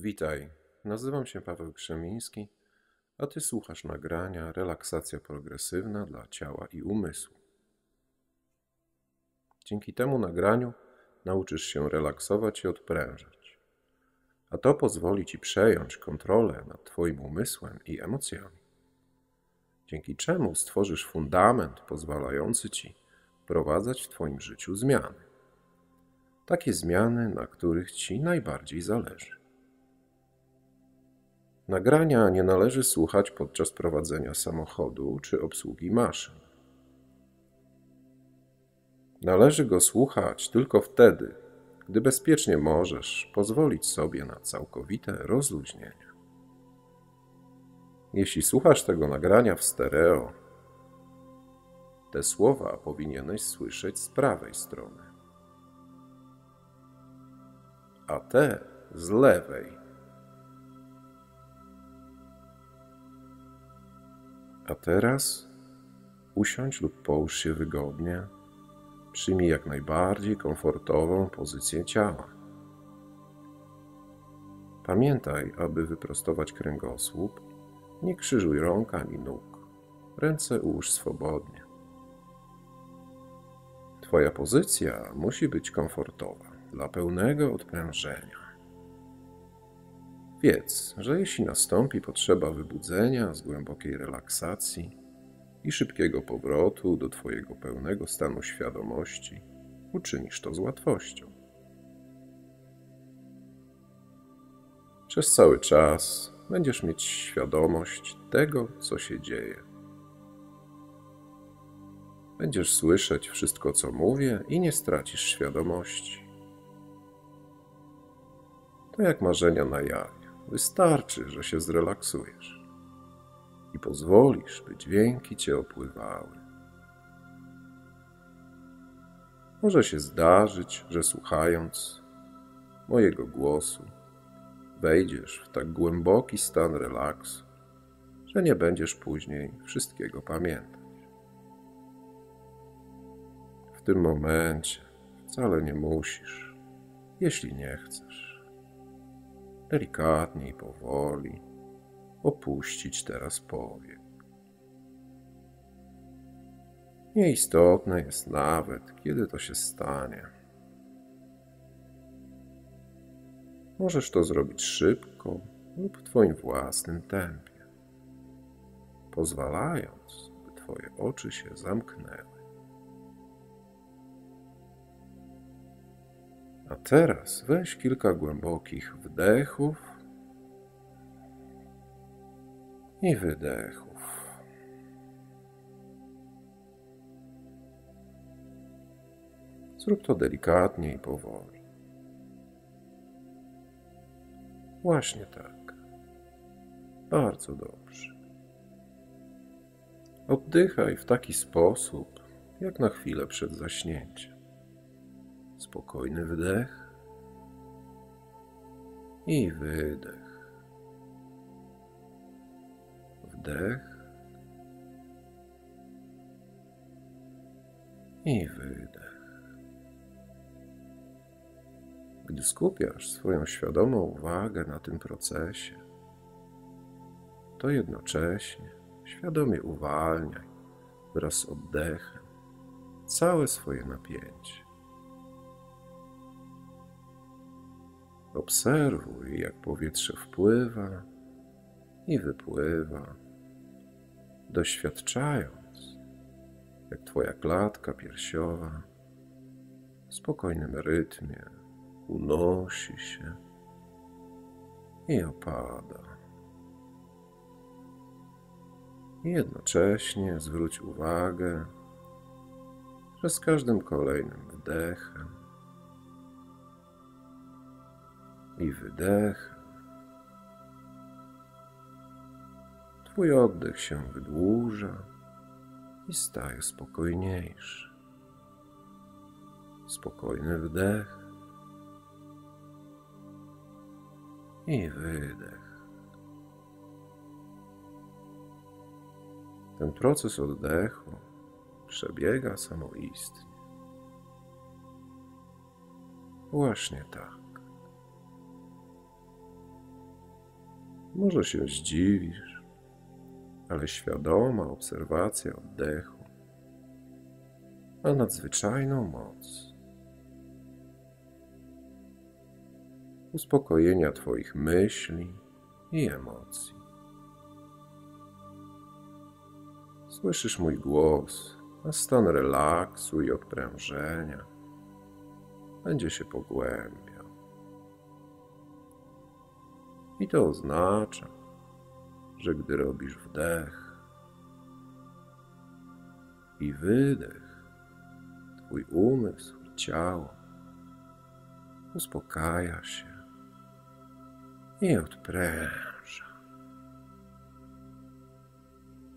Witaj, nazywam się Paweł Krzemiński, a Ty słuchasz nagrania Relaksacja progresywna dla ciała i umysłu. Dzięki temu nagraniu nauczysz się relaksować i odprężać, a to pozwoli Ci przejąć kontrolę nad Twoim umysłem i emocjami, dzięki czemu stworzysz fundament pozwalający Ci wprowadzać w Twoim życiu zmiany. Takie zmiany, na których Ci najbardziej zależy. Nagrania nie należy słuchać podczas prowadzenia samochodu czy obsługi maszyn. Należy go słuchać tylko wtedy, gdy bezpiecznie możesz pozwolić sobie na całkowite rozluźnienie. Jeśli słuchasz tego nagrania w stereo, te słowa powinieneś słyszeć z prawej strony, a te z lewej. A teraz usiądź lub połóż się wygodnie. Przyjmij jak najbardziej komfortową pozycję ciała. Pamiętaj, aby wyprostować kręgosłup, nie krzyżuj rąk ani nóg. Ręce ułóż swobodnie. Twoja pozycja musi być komfortowa dla pełnego odprężenia. Wiedz, że jeśli nastąpi potrzeba wybudzenia z głębokiej relaksacji i szybkiego powrotu do Twojego pełnego stanu świadomości, uczynisz to z łatwością. Przez cały czas będziesz mieć świadomość tego, co się dzieje. Będziesz słyszeć wszystko, co mówię, i nie stracisz świadomości. To jak marzenia na jawie. Wystarczy, że się zrelaksujesz i pozwolisz, by dźwięki cię opływały. Może się zdarzyć, że słuchając mojego głosu, wejdziesz w tak głęboki stan relaksu, że nie będziesz później wszystkiego pamiętać. W tym momencie wcale nie musisz, jeśli nie chcesz delikatnie i powoli opuścić teraz powiek. Nieistotne jest nawet, kiedy to się stanie. Możesz to zrobić szybko lub w Twoim własnym tempie, pozwalając, by Twoje oczy się zamknęły. A teraz weź kilka głębokich wdechów i wydechów. Zrób to delikatnie i powoli. Właśnie tak. Bardzo dobrze. Oddychaj w taki sposób, jak na chwilę przed zaśnięciem. Spokojny wdech i wydech. Wdech i wydech. Gdy skupiasz swoją świadomą uwagę na tym procesie, to jednocześnie świadomie uwalniaj wraz z oddechem całe swoje napięcie. Obserwuj, jak powietrze wpływa i wypływa, doświadczając, jak Twoja klatka piersiowa w spokojnym rytmie unosi się i opada. I jednocześnie zwróć uwagę, że z każdym kolejnym wdechem i wydech. Twój oddech się wydłuża i staje spokojniejszy. Spokojny wdech i wydech. Ten proces oddechu przebiega samoistnie. Właśnie tak. Może się zdziwisz, ale świadoma obserwacja oddechu ma nadzwyczajną moc uspokojenia Twoich myśli i emocji. Słyszysz mój głos, a stan relaksu i odprężenia będzie się pogłębiał. I to oznacza, że gdy robisz wdech i wydech, Twój umysł ciało uspokaja się i odpręża.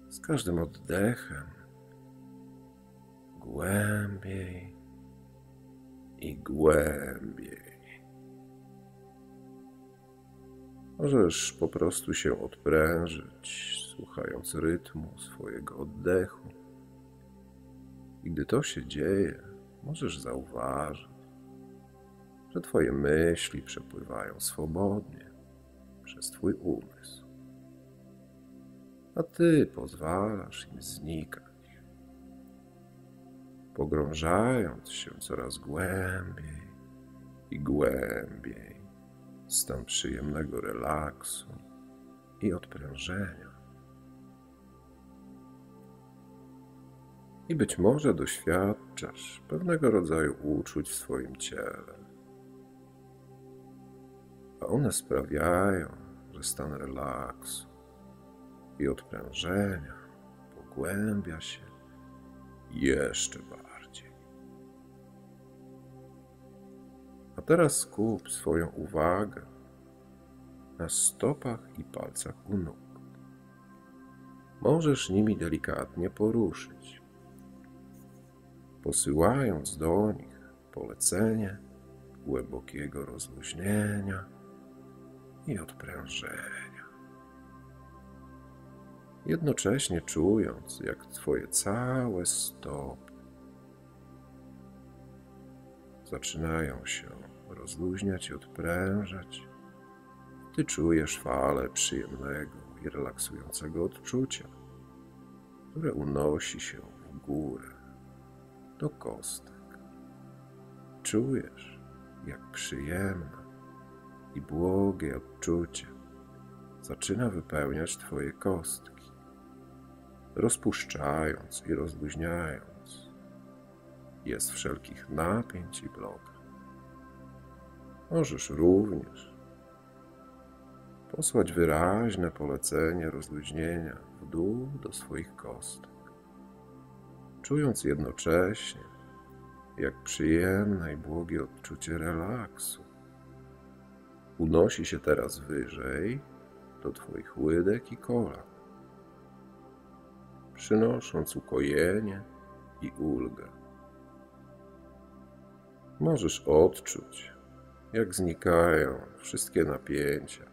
Z każdym oddechem głębiej i głębiej. Możesz po prostu się odprężyć, słuchając rytmu swojego oddechu. I gdy to się dzieje, możesz zauważyć, że Twoje myśli przepływają swobodnie przez Twój umysł, a Ty pozwalasz im znikać, pogrążając się coraz głębiej i głębiej stan przyjemnego relaksu i odprężenia. I być może doświadczasz pewnego rodzaju uczuć w swoim ciele a one sprawiają, że stan relaksu i odprężenia pogłębia się jeszcze bardziej. A teraz skup swoją uwagę na stopach i palcach u nóg. Możesz nimi delikatnie poruszyć, posyłając do nich polecenie głębokiego rozluźnienia i odprężenia. Jednocześnie czując, jak Twoje całe stopy zaczynają się rozluźniać i odprężać, Ty czujesz falę przyjemnego i relaksującego odczucia, które unosi się w górę do kostek. Czujesz, jak przyjemna i błogie odczucie zaczyna wypełniać Twoje kostki, rozpuszczając i rozluźniając je z wszelkich napięć i blokad. Możesz również. Posłać wyraźne polecenie rozluźnienia w dół do swoich kostek, czując jednocześnie, jak przyjemne i błogie odczucie relaksu. Unosi się teraz wyżej do Twoich łydek i kolan, przynosząc ukojenie i ulgę. Możesz odczuć, jak znikają wszystkie napięcia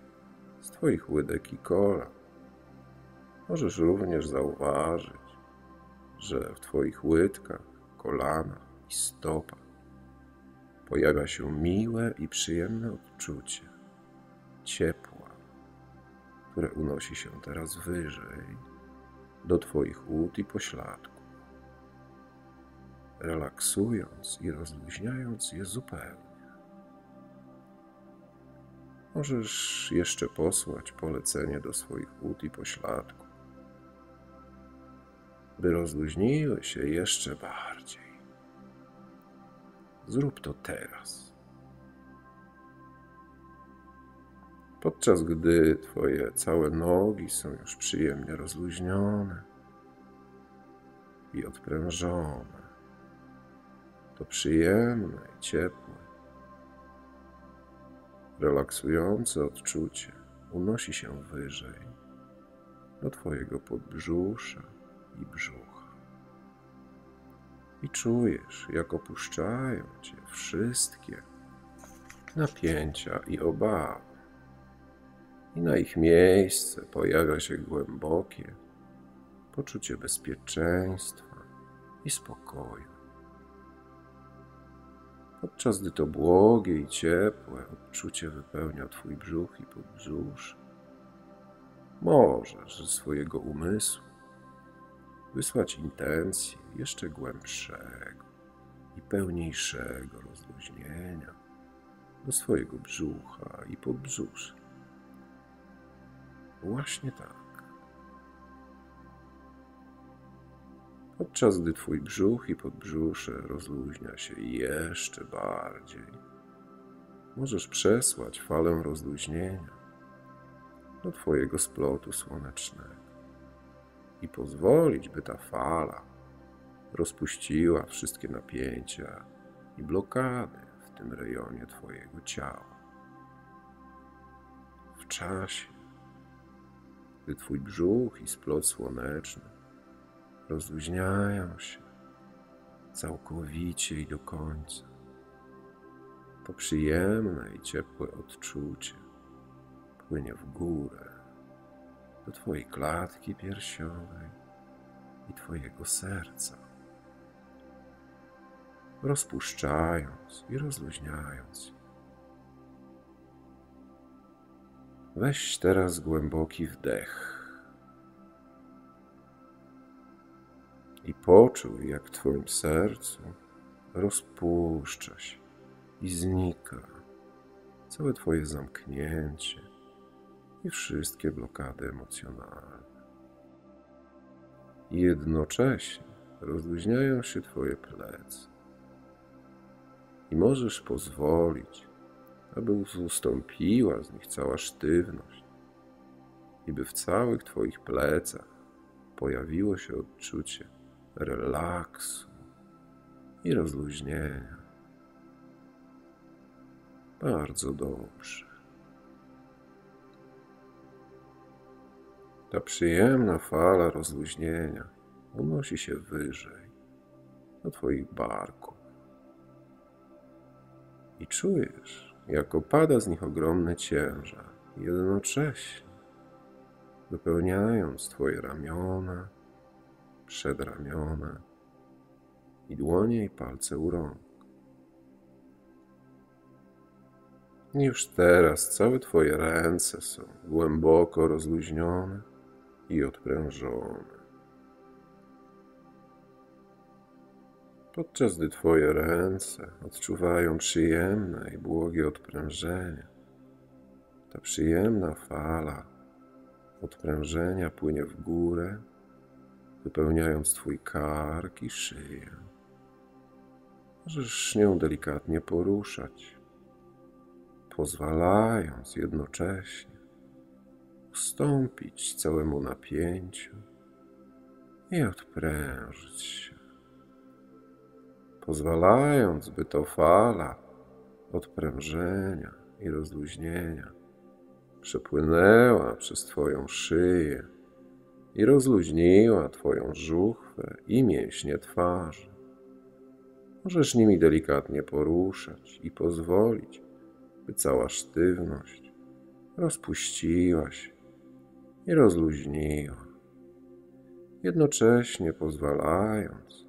z Twoich łydek i kolan. Możesz również zauważyć, że w Twoich łydkach, kolanach i stopach pojawia się miłe i przyjemne odczucie ciepła, które unosi się teraz wyżej do Twoich łód i pośladków, relaksując i rozluźniając je zupełnie. Możesz jeszcze posłać polecenie do swoich łód i pośladków, by rozluźniły się jeszcze bardziej. Zrób to teraz. podczas gdy Twoje całe nogi są już przyjemnie rozluźnione i odprężone. To przyjemne i ciepłe, relaksujące odczucie unosi się wyżej do Twojego podbrzusza i brzucha. I czujesz, jak opuszczają Cię wszystkie napięcia i obawy i na ich miejsce pojawia się głębokie poczucie bezpieczeństwa i spokoju. Podczas gdy to błogie i ciepłe odczucie wypełnia Twój brzuch i podbrzusze, możesz ze swojego umysłu wysłać intencję jeszcze głębszego i pełniejszego rozluźnienia do swojego brzucha i podbrzusza. Właśnie tak. Podczas gdy Twój brzuch i podbrzusze rozluźnia się jeszcze bardziej, możesz przesłać falę rozluźnienia do Twojego splotu słonecznego i pozwolić, by ta fala rozpuściła wszystkie napięcia i blokady w tym rejonie Twojego ciała. W czasie, gdy Twój brzuch i splot słoneczny rozluźniają się całkowicie i do końca, to przyjemne i ciepłe odczucie płynie w górę do Twojej klatki piersiowej i Twojego serca, rozpuszczając i rozluźniając. Weź teraz głęboki wdech i poczuj, jak w Twoim sercu rozpuszcza się i znika całe Twoje zamknięcie i wszystkie blokady emocjonalne. I jednocześnie rozluźniają się Twoje plecy. I możesz pozwolić, aby ustąpiła z nich cała sztywność i by w całych Twoich plecach pojawiło się odczucie relaksu i rozluźnienia. Bardzo dobrze. Ta przyjemna fala rozluźnienia unosi się wyżej do Twoich barków. I czujesz, jak opada z nich ogromny ciężar, jednocześnie wypełniając Twoje ramiona, przedramiona i dłonie i palce u rąk. Już teraz całe Twoje ręce są głęboko rozluźnione i odprężone. Podczas gdy Twoje ręce odczuwają przyjemne i błogie odprężenie, ta przyjemna fala odprężenia płynie w górę wypełniając Twój kark i szyję. Możesz nią delikatnie poruszać, pozwalając jednocześnie ustąpić całemu napięciu i odprężyć się. Pozwalając, by to fala odprężenia i rozluźnienia przepłynęła przez Twoją szyję i rozluźniła Twoją żuchwę i mięśnie twarzy. Możesz nimi delikatnie poruszać i pozwolić, by cała sztywność rozpuściła się i rozluźniła, jednocześnie pozwalając,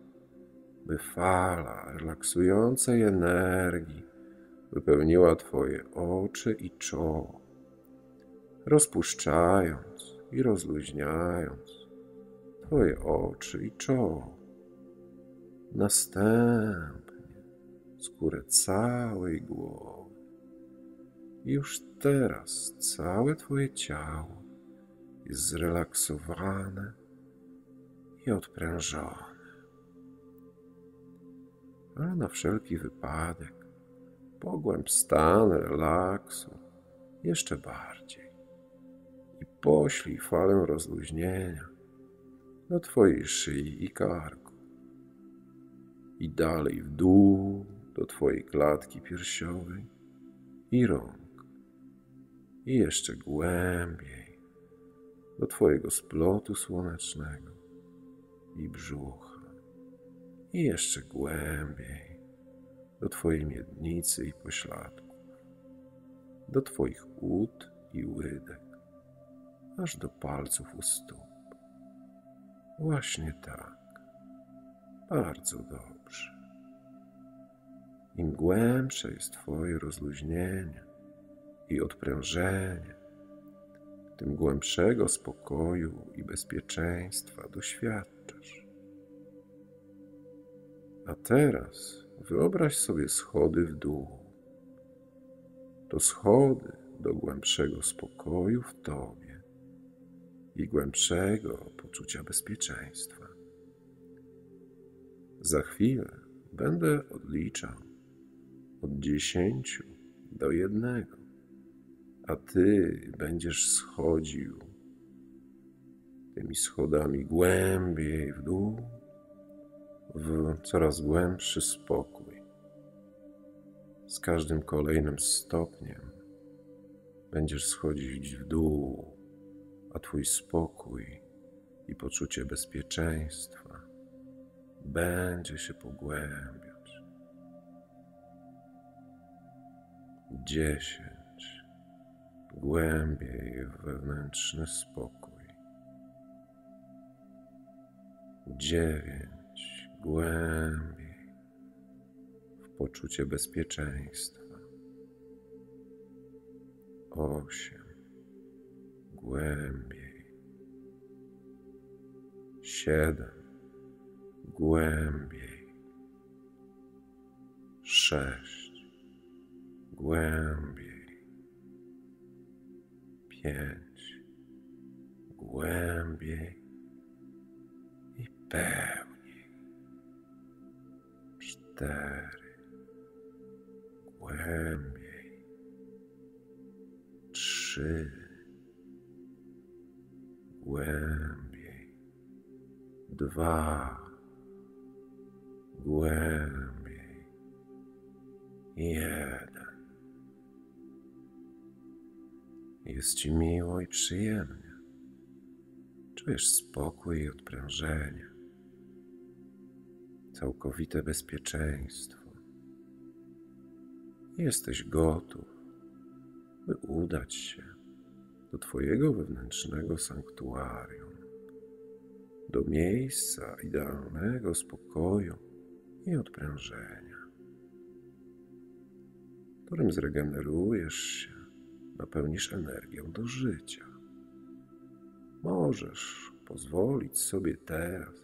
by fala relaksującej energii wypełniła Twoje oczy i czoło, rozpuszczając i rozluźniając Twoje oczy i czoło. Następnie skórę całej głowy. Już teraz całe Twoje ciało jest zrelaksowane i odprężone. Ale na wszelki wypadek pogłęb stan relaksu jeszcze bardziej poślij falę rozluźnienia do Twojej szyi i karku i dalej w dół do Twojej klatki piersiowej i rąk i jeszcze głębiej do Twojego splotu słonecznego i brzucha i jeszcze głębiej do Twojej miednicy i pośladków, do Twoich ud i łydek aż do palców u stóp. Właśnie tak. Bardzo dobrze. Im głębsze jest Twoje rozluźnienie i odprężenie, tym głębszego spokoju i bezpieczeństwa doświadczasz. A teraz wyobraź sobie schody w dół. To schody do głębszego spokoju w tobie i głębszego poczucia bezpieczeństwa. Za chwilę będę odliczał od dziesięciu do jednego, a ty będziesz schodził tymi schodami głębiej w dół, w coraz głębszy spokój. Z każdym kolejnym stopniem będziesz schodzić w dół, a twój spokój i poczucie bezpieczeństwa będzie się pogłębiać. Dziesięć. Głębiej wewnętrzny spokój. Dziewięć. Głębiej w poczucie bezpieczeństwa. Osiem. Głębiej. Siedem. Głębiej. Sześć. Głębiej, pięć, głębiej. I pełniej, cztery, głębiej, trzy, głębiej, dwa, głębiej, jeden. Jest ci miło i przyjemnie. Czujesz spokój i odprężenie, całkowite bezpieczeństwo. Jesteś gotów, by udać się do Twojego wewnętrznego sanktuarium, do miejsca idealnego spokoju i odprężenia, w którym zregenerujesz się napełnisz energią do życia. Możesz pozwolić sobie teraz,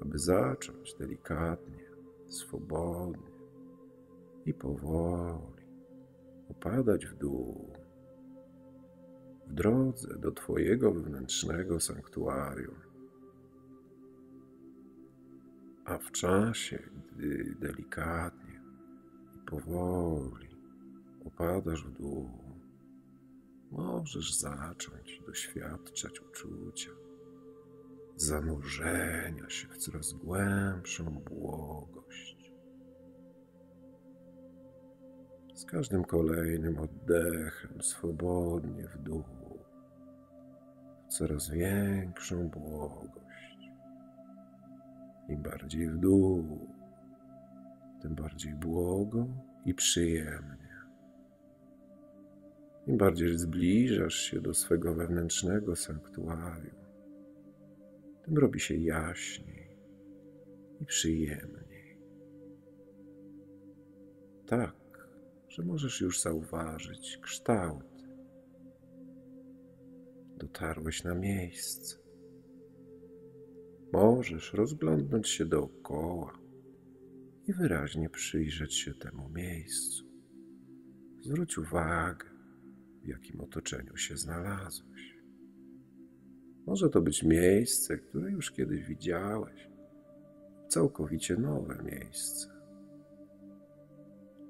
aby zacząć delikatnie, swobodnie i powoli opadać w dół, w drodze do Twojego wewnętrznego sanktuarium. A w czasie, gdy delikatnie i powoli opadasz w dół, możesz zacząć doświadczać uczucia zanurzenia się w coraz głębszą błogość. Z każdym kolejnym oddechem swobodnie w dół, coraz większą błogość. Im bardziej w dół, tym bardziej błogo i przyjemnie. Im bardziej zbliżasz się do swego wewnętrznego sanktuarium, tym robi się jaśniej i przyjemniej. Tak, że możesz już zauważyć kształt. Dotarłeś na miejsce. Możesz rozglądnąć się dookoła i wyraźnie przyjrzeć się temu miejscu. Zwróć uwagę w jakim otoczeniu się znalazłeś. Może to być miejsce, które już kiedyś widziałeś, całkowicie nowe miejsce.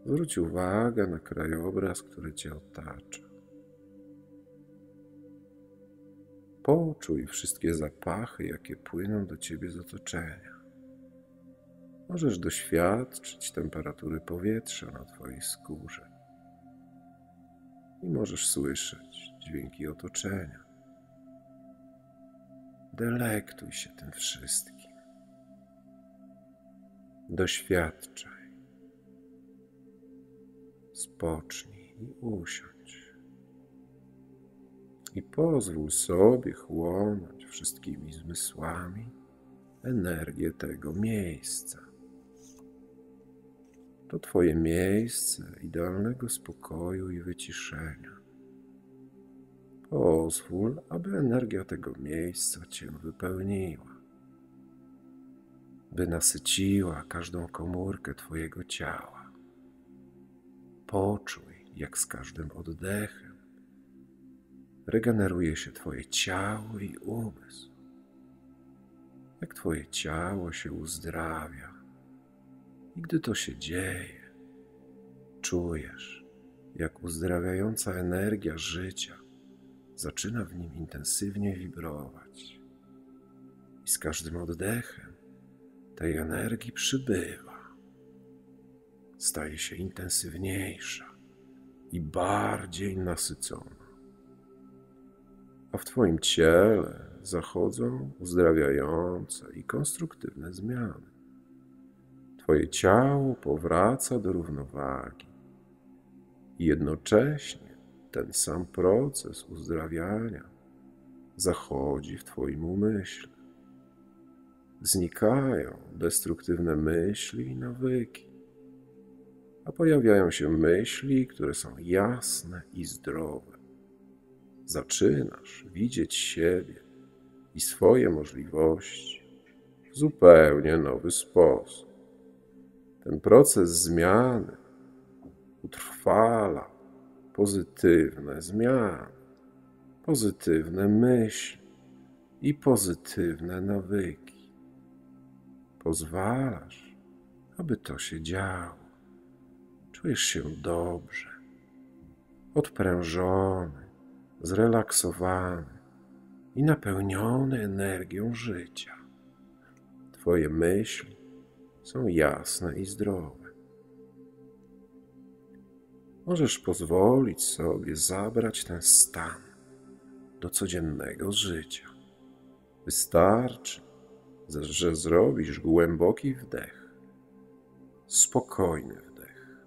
Zwróć uwagę na krajobraz, który cię otacza. Poczuj wszystkie zapachy, jakie płyną do ciebie z otoczenia. Możesz doświadczyć temperatury powietrza na twojej skórze i możesz słyszeć dźwięki otoczenia. Delektuj się tym wszystkim. Doświadczaj. Spocznij i usiądź. I pozwól sobie chłonąć wszystkimi zmysłami energię tego miejsca. To Twoje miejsce idealnego spokoju i wyciszenia. Pozwól, aby energia tego miejsca Cię wypełniła, by nasyciła każdą komórkę Twojego ciała. Poczuj, jak z każdym oddechem regeneruje się Twoje ciało i umysł, jak Twoje ciało się uzdrawia. I gdy to się dzieje, czujesz, jak uzdrawiająca energia życia zaczyna w nim intensywnie wibrować. I z każdym oddechem tej energii przybywa. Staje się intensywniejsza i bardziej nasycona. A w Twoim ciele zachodzą uzdrawiające i konstruktywne zmiany. Twoje ciało powraca do równowagi i jednocześnie ten sam proces uzdrawiania zachodzi w Twoim umyśle. Znikają destruktywne myśli i nawyki, a pojawiają się myśli, które są jasne i zdrowe. Zaczynasz widzieć siebie i swoje możliwości w zupełnie nowy sposób. Ten proces zmiany utrwala pozytywne zmiany, pozytywne myśli i pozytywne nawyki. Pozwalasz, aby to się działo. Czujesz się dobrze, odprężony, zrelaksowany i napełniony energią życia. Twoje myśli są jasne i zdrowe. Możesz pozwolić sobie zabrać ten stan do codziennego życia. Wystarczy, że zrobisz głęboki wdech, spokojny wdech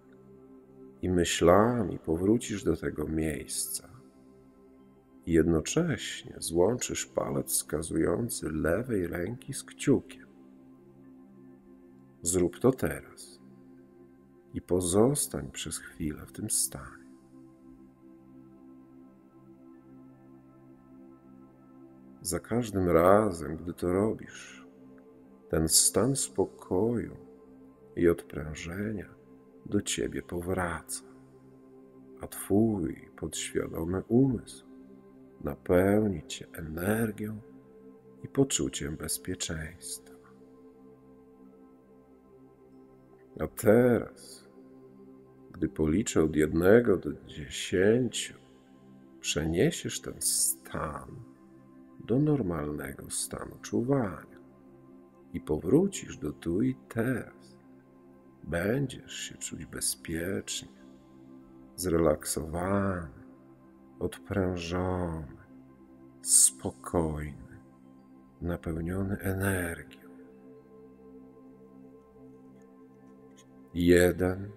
i myślami powrócisz do tego miejsca i jednocześnie złączysz palec wskazujący lewej ręki z kciukiem. Zrób to teraz i pozostań przez chwilę w tym stanie. Za każdym razem, gdy to robisz, ten stan spokoju i odprężenia do ciebie powraca, a twój podświadomy umysł napełni cię energią i poczuciem bezpieczeństwa. A teraz gdy policzę od jednego do dziesięciu, przeniesiesz ten stan do normalnego stanu czuwania i powrócisz do tu i teraz. Będziesz się czuć bezpiecznie, zrelaksowany, odprężony, spokojny, napełniony energią. Jeden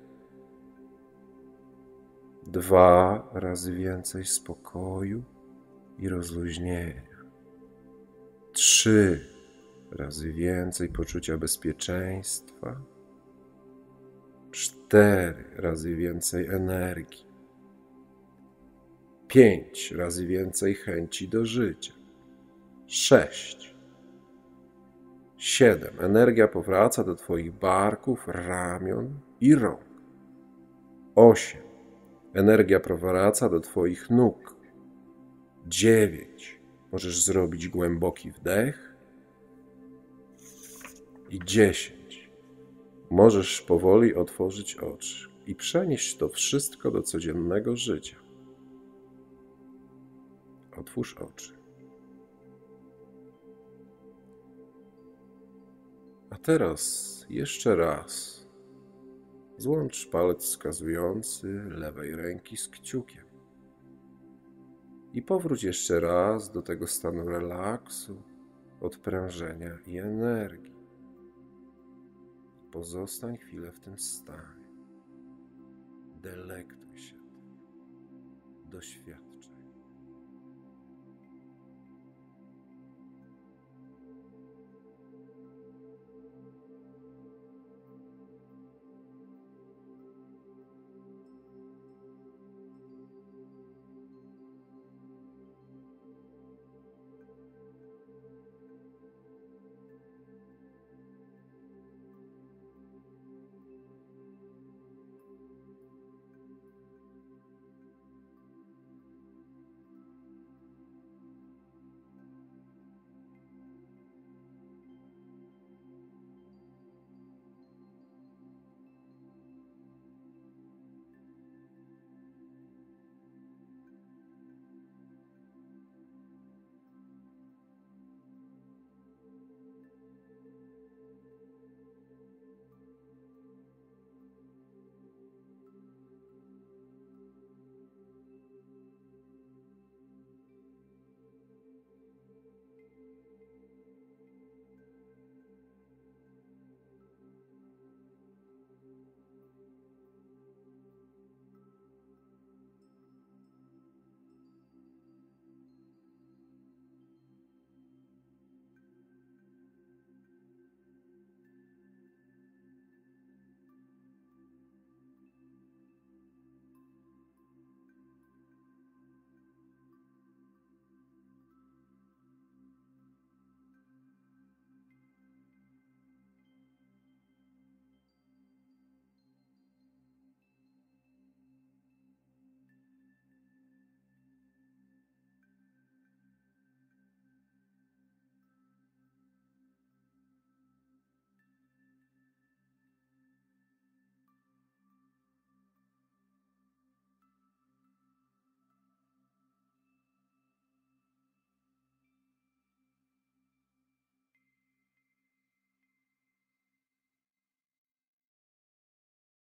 dwa razy więcej spokoju i rozluźnienia, trzy razy więcej poczucia bezpieczeństwa, cztery razy więcej energii, pięć razy więcej chęci do życia, sześć. Siedem. Energia powraca do Twoich barków, ramion i rąk. Osiem Energia powraca do Twoich nóg. Dziewięć. Możesz zrobić głęboki wdech. I dziesięć. Możesz powoli otworzyć oczy i przenieść to wszystko do codziennego życia. Otwórz oczy. A teraz jeszcze raz Złącz palec wskazujący lewej ręki z kciukiem. I powróć jeszcze raz do tego stanu relaksu, odprężenia i energii. Pozostań chwilę w tym stanie. Delektuj się tym. Doświadczaj.